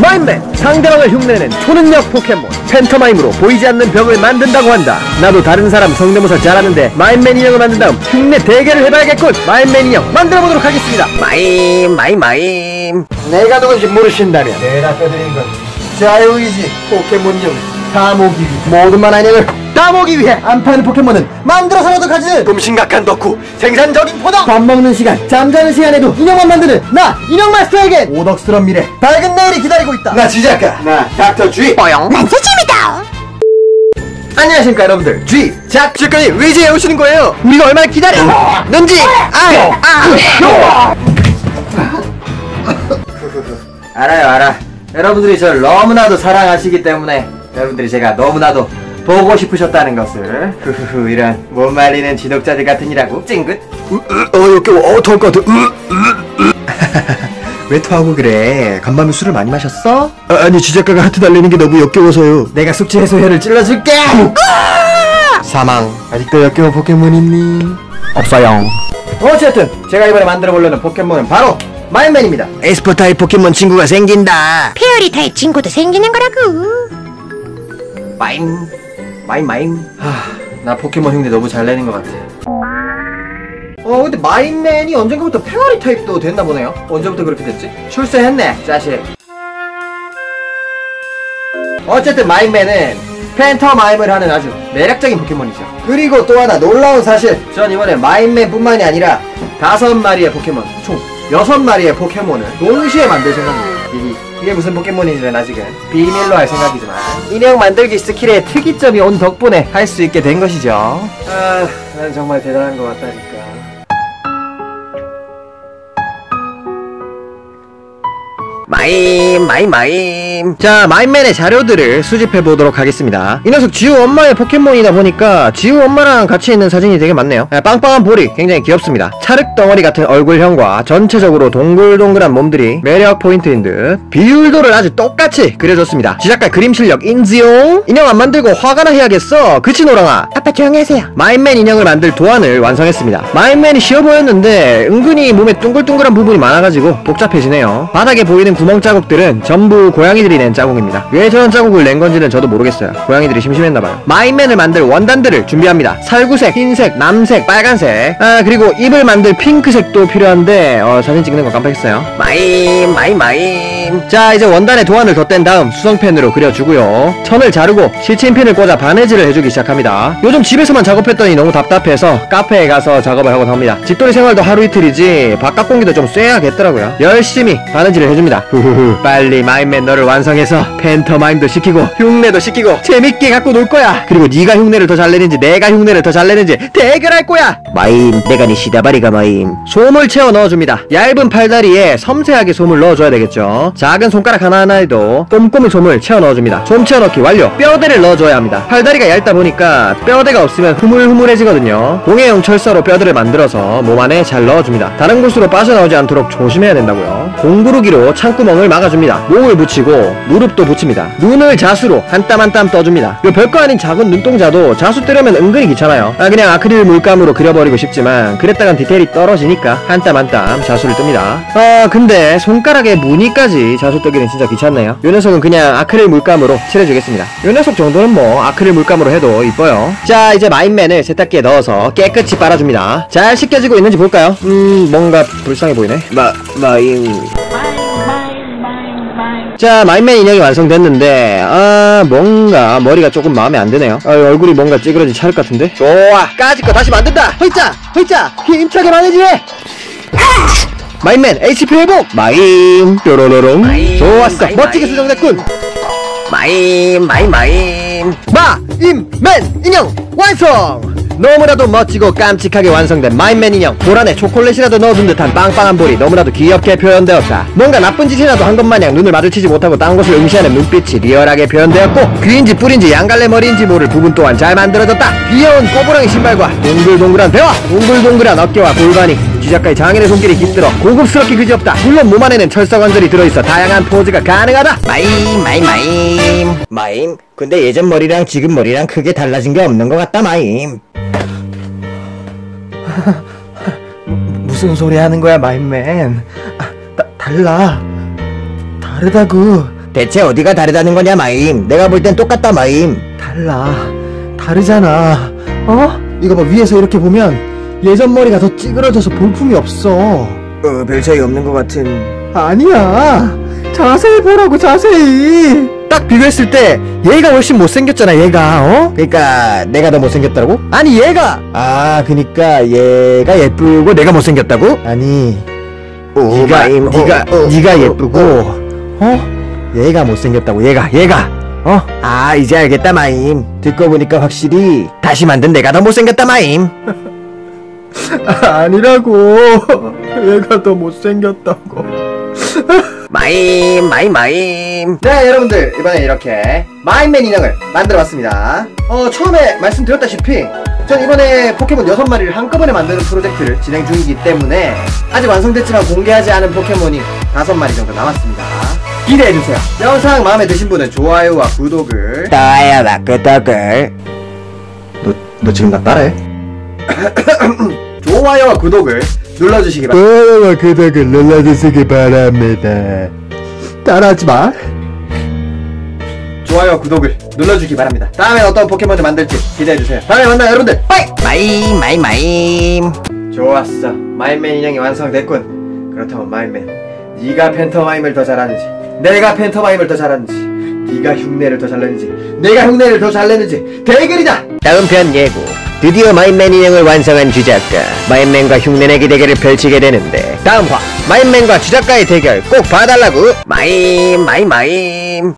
마임맨 상대방을 흉내내는 초능력 포켓몬 팬터마임으로 보이지 않는 벽을 만든다고 한다. 나도 다른 사람 성대모사 잘하는데 마임맨 인형을 만든 다음 흉내 대결을 해봐야겠군. 마임맨 인형 만들어보도록 하겠습니다. 마임 마임 마임. 내가 누군지 모르신다면 대답해드린 건 자유의지 포켓몬 인형 다 모으기 위해 모든 만화 인형을 다 모으기 위해 안 파는 포켓몬은 만들어서라도 가지는 좀 심각한 덕후 생산적인 포덕. 밥 먹는 시간 잠자는 시간에도 인형만 만드는 나 인형 마스터에겐 오덕스러운 미래. 밝은 내일이 기다리고 있다. 나 지작가. 나 닥터 G 난 세지입니다. 안녕하십니까 여러분들. G 작 작가님 왜 이제 오시는 거예요. 우리가 얼마나 기다렸는지? 아, 아. 알아요 알아. 여러분들이 저를 너무나도 사랑하시기 때문에 여러분들이 제가 너무나도 보고 싶으셨다는 것을. 후후후 이런 못 말리는 지독자들 같으니라고. 찡긋. 어 역겨워. 어 더울 것 같아. 왜 토하고 그래? 간밤에 술을 많이 마셨어? 아, 니 지작가가 하트 달리는 게 너무 역겨워서요. 내가 숙취 해소혈을 찔러줄게! 사망. 아직도 역겨운 포켓몬 있니? 없어요. 어쨌든 제가 이번에 만들어 보려는 포켓몬은 바로 마임맨입니다. 에스퍼 타입 포켓몬 친구가 생긴다. 페어리 타입 친구도 생기는 거라고. 마임 마임 마임. 하나 포켓몬 흉내 너무 잘 내는 것 같아. 어 근데 마임맨이 언젠가부터 페어리 타입도 됐나 보네요. 언제부터 그렇게 됐지? 출세했네 자식. 어쨌든 마임맨은 팬터마임을 하는 아주 매력적인 포켓몬이죠. 그리고 또 하나 놀라운 사실. 전 이번에 마임맨 뿐만이 아니라 다섯 마리의 포켓몬 총 여섯 마리의 포켓몬을 동시에 만들 생각입니다 이게, 무슨 포켓몬인지는 아직은 비밀로 할 생각이지만 인형 만들기 스킬의 특이점이 온 덕분에 할 수 있게 된 것이죠. 아, 난 정말 대단한 것 같다니까. 마임 마임 마임 자 마임맨의 자료들을 수집해 보도록 하겠습니다. 이 녀석 지우 엄마의 포켓몬이다 보니까 지우 엄마랑 같이 있는 사진이 되게 많네요. 아, 빵빵한 볼이 굉장히 귀엽습니다. 찰흙 덩어리 같은 얼굴형과 전체적으로 동글동글한 몸들이 매력 포인트인 듯 비율도를 아주 똑같이 그려줬습니다. 지작가 그림 실력 인지용. 인형 안 만들고 화가나 해야겠어. 그치 노랑아? 아빠 조용히 하세요. 마임맨 인형을 만들 도안을 완성했습니다. 마임맨이 쉬워 보였는데 은근히 몸에 둥글둥글한 부분이 많아가지고 복잡해지네요. 바닥에 보이는 구멍 자국들은 전부 고양이들이 낸 자국입니다. 왜 저런 자국을 낸 건지는 저도 모르겠어요. 고양이들이 심심했나봐요. 마임맨을 만들 원단들을 준비합니다. 살구색, 흰색, 남색, 빨간색 아 그리고 입을 만들 핑크색도 필요한데 어, 사진 찍는 거 깜빡했어요. 마임 마임 마임 자 이제 원단에 도안을 덧댄 다음 수성펜으로 그려주고요. 천을 자르고 실침핀을 꽂아 바느질을 해주기 시작합니다. 요즘 집에서만 작업했더니 너무 답답해서 카페에 가서 작업을 하곤 합니다. 집돌이 생활도 하루 이틀이지 바깥 공기도 좀 쐬야겠더라고요. 열심히 바느질을 해줍니다. 후후후 빨리 마임맨 너를 완성해서 팬터마임도 시키고 흉내도 시키고 재밌게 갖고 놀 거야. 그리고 네가 흉내를 더 잘 내는지 내가 흉내를 더 잘 내는지 대결할 거야. 마임 내가 네 시다바리가 마임. 솜을 채워 넣어줍니다. 얇은 팔다리에 섬세하게 솜을 넣어줘야 되겠죠. 작은 손가락 하나하나에도 꼼꼼히 솜을 채워 넣어줍니다. 솜 채워 넣기 완료. 뼈대를 넣어줘야 합니다. 팔다리가 얇다 보니까 뼈대가 없으면 흐물흐물해지거든요. 동해용 철사로 뼈대를 만들어서 몸 안에 잘 넣어줍니다. 다른 곳으로 빠져나오지 않도록 조심해야 된다고요. 공구르기로 창구멍을 막아줍니다. 목을 붙이고 무릎도 붙입니다. 눈을 자수로 한 땀 한 땀 떠줍니다. 요 별거 아닌 작은 눈동자도 자수 뜨려면 은근히 귀찮아요. 아 그냥 아크릴 물감으로 그려버리고 싶지만 그랬다간 디테일이 떨어지니까 한 땀 한 땀 자수를 뜹니다. 아 근데 손가락에 무늬까지 자수 뜨기는 진짜 귀찮네요. 요 녀석은 그냥 아크릴 물감으로 칠해주겠습니다. 요 녀석 정도는 뭐 아크릴 물감으로 해도 이뻐요. 자 이제 마인맨을 세탁기에 넣어서 깨끗이 빨아줍니다. 잘 씻겨지고 있는지 볼까요? 음 뭔가 불쌍해 보이네. 마 마인 자 마임맨 인형이 완성됐는데 아 뭔가 머리가 조금 마음에 안 드네요 아, 얼굴이 뭔가 찌그러진 찰떡 같은데 좋아 까짓 거 다시 만든다 헐자 헐자 힘차게 만해지네 마임맨 HP 회복! 마임 뾰로로롱. 마임, 좋았어. 마임, 멋지게. 수정됐군. 마임 마임 마임 마임맨 인형 완성 너무나도 멋지고 깜찍하게 완성된 마임맨 인형. 볼 안에 초콜릿이라도 넣어둔 듯한 빵빵한 볼이 너무나도 귀엽게 표현되었다. 뭔가 나쁜 짓이라도 한 것 마냥 눈을 마주치지 못하고 딴 곳을 응시하는 눈빛이 리얼하게 표현되었고 귀인지 뿔인지 양갈래 머리인지 모를 부분 또한 잘 만들어졌다. 귀여운 꼬부랑이 신발과 동글동글한 배와 동글동글한 어깨와 골반이 쥐작가의 장인의 손길이 깃들어 고급스럽게 그지없다. 물론 몸 안에는 철사 관절이 들어있어 다양한 포즈가 가능하다. 마임 마임 마임. 마임? 근데 예전 머리랑 지금 머리랑 크게 달라진 게 없는 것 같다 마임 무슨 소리 하는 거야 마임맨 아, 다, 달라. 다르다고 대체 어디가 다르다는 거냐 마임 내가 볼 땐 똑같다 마임 달라. 다르잖아. 어? 이거 봐 위에서 이렇게 보면 예전 머리가 더 찌그러져서 볼품이 없어. 어, 별 차이 없는 것 같은. 아니야. 자세히 보라고 자세히 딱 비교했을 때 얘가 훨씬 못생겼잖아 얘가 어? 그니까 내가 더 못생겼다고? 아니 얘가 아 그니까 얘가 예쁘고 내가 못생겼다고? 아니 오 네가 네가 어, 네가 어, 예쁘고 어? 얘가 못생겼다고 얘가 얘가 어? 아 이제 알겠다 마임 듣고 보니까 확실히 다시 만든 내가 더 못생겼다 마임 아니라고 얘가 더 못생겼다고 마임 마임 마임. 네 여러분들 이번에 이렇게 마인맨 인형을 만들어봤습니다. 어 처음에 말씀드렸다시피 전 이번에 포켓몬 6마리를 한꺼번에 만드는 프로젝트를 진행 중이기 때문에 아직 완성됐지만 공개하지 않은 포켓몬이 5마리 정도 남았습니다. 기대해주세요. 영상 마음에 드신 분은 좋아요와 구독을. 좋아요와 구독을. 너, 너 지금 나 따라해? 좋아요와 구독을 눌러주시기 바랍니다. 좋아요와 구독을 눌러주시기 바랍니다. 따라하지 마. 좋아요와 구독을 눌러주기 바랍니다. 다음엔 어떤 포켓몬을 만들지 기대해주세요. 다음에 만나요 여러분들. 빠이! 마임 마임 마임. 좋았어. 마인맨 인형이 완성됐군. 그렇다면 마인맨 네가 팬터마임을 더 잘하는지 내가 팬터마임을 더 잘하는지 네가 흉내를 더 잘 내는지 내가 흉내를 더 잘 내는지 대결이다! 다음 편 예고 드디어 마인맨 인형을 완성한 주작가 마인맨과 흉내내기 대결을 펼치게 되는데 다음 화 마인맨과 주작가의 대결 꼭 봐달라고. 마임 마임 마임